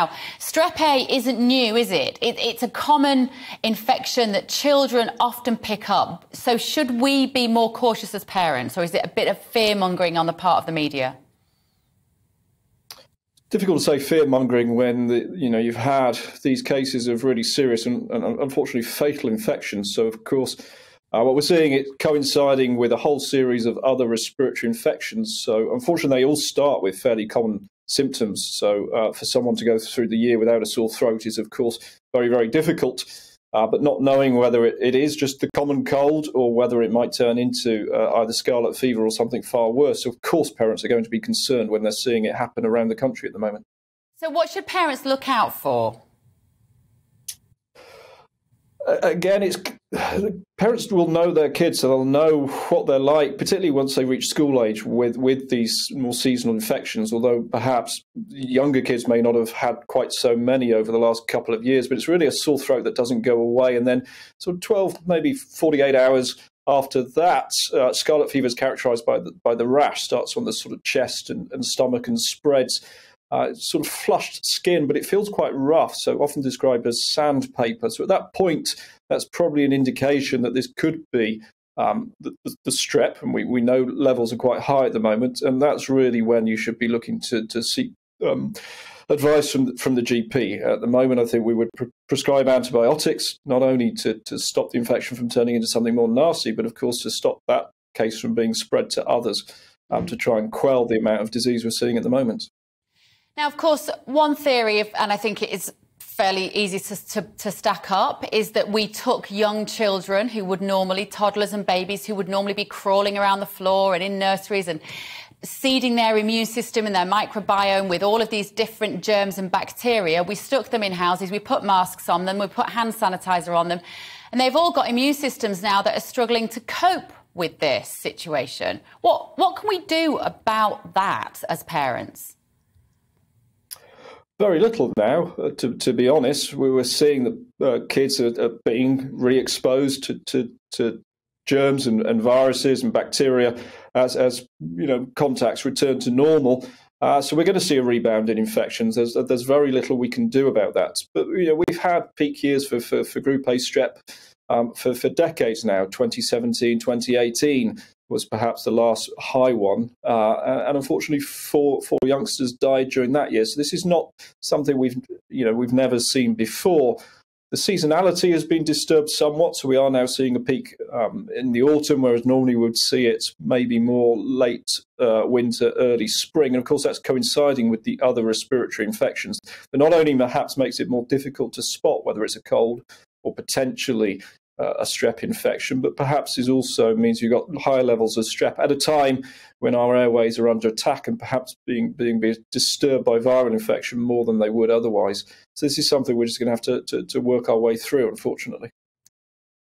Now, strep A isn't new, is it? it? It's a common infection that children often pick up. So, should we be more cautious as parents, or is it a bit of fear mongering on the part of the media? Difficult to say fear mongering when the, you know you've had these cases of really serious and, and unfortunately fatal infections. So, of course, uh, what we're seeing it coinciding with a whole series of other respiratory infections. So, unfortunately, they all start with fairly common symptoms. So, uh, for someone to go through the year without a sore throat is, of course, very, very difficult. Uh, but not knowing whether it, it is just the common cold or whether it might turn into uh, either scarlet fever or something far worse. Of course, parents are going to be concerned when they're seeing it happen around the country at the moment. So, what should parents look out for? Again, it's parents will know their kids, so they'll know what they're like, particularly once they reach school age with with these more seasonal infections. Although perhaps younger kids may not have had quite so many over the last couple of years, but it's really a sore throat that doesn't go away, and then sort of twelve, maybe forty eight hours. After that, uh, scarlet fever is characterized by the, by the rash, starts on the sort of chest and, and stomach and spreads uh, sort of flushed skin, but it feels quite rough, so often described as sandpaper. So at that point, that's probably an indication that this could be um, the, the, strep, and we, we know levels are quite high at the moment, and that's really when you should be looking to, to seek um, advice from, from the GP. At the moment, I think we would pre- prescribe antibiotics, not only to, to stop the infection from turning into something more nasty, but of course to stop that case from being spread to others, um, to try and quell the amount of disease we're seeing at the moment. Now, of course, one theory, of, and I think it is fairly easy to, to, to, stack up is that we took young children who would normally, toddlers and babies who would normally be crawling around the floor and in nurseries and seeding their immune system and their microbiome with all of these different germs and bacteria. We stuck them in houses, we put masks on them, we put hand sanitizer on them, and they've all got immune systems now that are struggling to cope with this situation. What, what can we do about that as parents? Very little now, uh, to, to be honest. We were seeing that uh, kids are, are, being re exposed to, to, to germs and, and, viruses and bacteria as, as you know contacts return to normal. Uh, so we're going to see a rebound in infections. There's, there's very little we can do about that. But you know, we've had peak years for, for, for Group A strep um, for, for decades now 2017, 2018 was perhaps the last high one. Uh, and unfortunately, four, four youngsters died during that year. So this is not something we've, you know, we've never seen before. The seasonality has been disturbed somewhat, so we are now seeing a peak um, in the autumn, whereas normally we would see it maybe more late uh, winter, early spring. And of course, that's coinciding with the other respiratory infections that not only perhaps makes it more difficult to spot whether it's a cold or potentially uh, a strep infection, but perhaps it also means you've got higher levels of strep at a time when our airways are under attack and perhaps being being disturbed by viral infection more than they would otherwise. So this is something we're just going to have to, to, to work our way through, unfortunately.